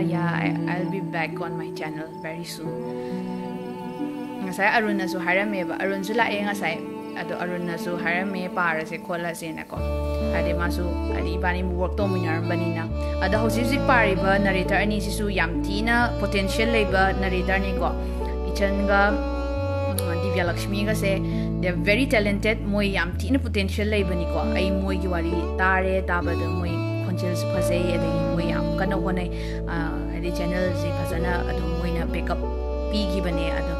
yeah I, I'll be back on my channel very soon. Ngasai arun na su harame ba arun su la e ngasai ado arun na su harame para se khola se na ko. Ade ma su ade ibani mu work to mu nar bani na. Ada hosi si pari ba narrator ani si su yam tina potential le ba narrator ni ko. Ichan ga Divya Lakshmi ga se they are very talented moi yam tina potential le bani ko. Ai moi gi tare ta ba da moi khonchel su phase ade moi yam kana honai ade channel si phasana ado moi na backup pi gi bane ado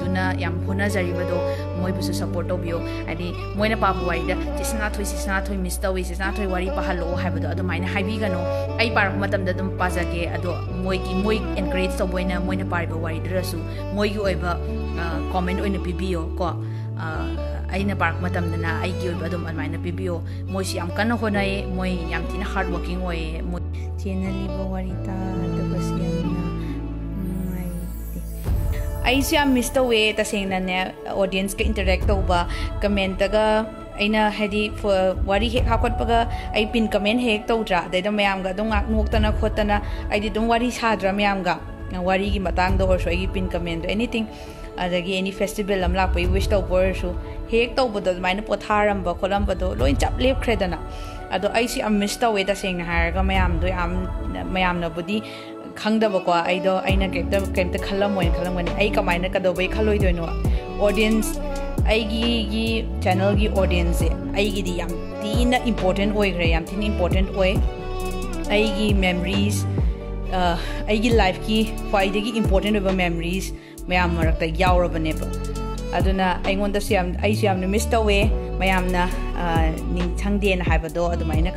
ꯌꯦꯡꯗꯨꯅ ꯌꯥꯝ ꯍꯣꯠꯅꯖꯔꯤꯕꯗꯣ ꯃꯣꯏꯕꯨꯁꯨ support ꯇꯧꯕꯤꯌꯣ ꯍꯥꯏꯗꯤ ꯃꯣꯏꯅ ꯄꯥꯕ ꯋꯥꯔꯤꯗ ꯆꯦꯁꯅꯥꯊꯣꯏ ꯆꯦꯁꯅꯥꯊꯣꯏ miss ꯇꯧꯏ ꯆꯦꯁꯅꯥꯊꯣꯏ ꯋꯥꯔꯤ ꯄꯥꯍꯜꯂꯛꯑꯣ ꯍꯥꯏꯕꯗꯣ ꯑꯗꯨꯃꯥꯏꯅ ꯍꯥꯏꯕꯤꯒꯅꯣ ꯑꯩ ꯄꯥꯔꯛꯄ ꯃꯇꯝꯗ ꯑꯗꯨꯝ ꯄꯥꯖꯒꯦ ꯑꯗꯣ ꯃꯣꯏꯒꯤ ꯃꯣꯏ ꯑꯦꯟꯀꯔꯦꯖ ꯇꯧꯕ ꯑꯣꯏꯅ ꯃꯣꯏꯅ ꯄꯥꯔꯤꯕ ꯋꯥꯔꯤꯗꯨꯗꯁꯨ ꯃꯣꯏꯒꯤ ꯑꯣꯏꯕ ꯀꯣꯃꯦꯟ ꯑꯣꯏꯅ ꯄꯤꯕꯤꯌꯣ ꯀꯣ ꯑꯩꯅ ꯄꯥꯔꯛꯄ ꯃꯇꯝꯗꯅ ꯑꯩꯒꯤ ꯑꯣꯏꯕ ꯑꯗꯨꯝ ꯑꯗꯨꯃꯥꯏꯅ ꯄꯤꯕꯤꯌꯣ ꯃꯣꯏꯁꯤ ꯌꯥꯝ ꯀꯟꯅ ꯍꯣꯠꯅꯩ ꯃꯣꯏ ꯌꯥꯝ ꯊꯤꯅ ꯍꯥꯔꯗ ꯋꯥꯔꯀꯤꯡ ꯑꯣꯏꯌꯦ ꯃꯣꯏ ꯆꯦꯟꯅ ꯂꯤꯕ ꯋꯥꯔꯤ ꯇꯥꯗꯕꯁꯤ ꯌꯥꯝ bi yo moi si am kana honai moi yam tina hard working oi moi tina liba wari ta da bas yamna ai si am miss tawwe tasengna ne audience ka interact tawba comment taga aina di dong wari sadra mayam ga wari gi matang do or so ai pin comment anything adagi any festival am lakpai wish tau por su hek tau bodo maina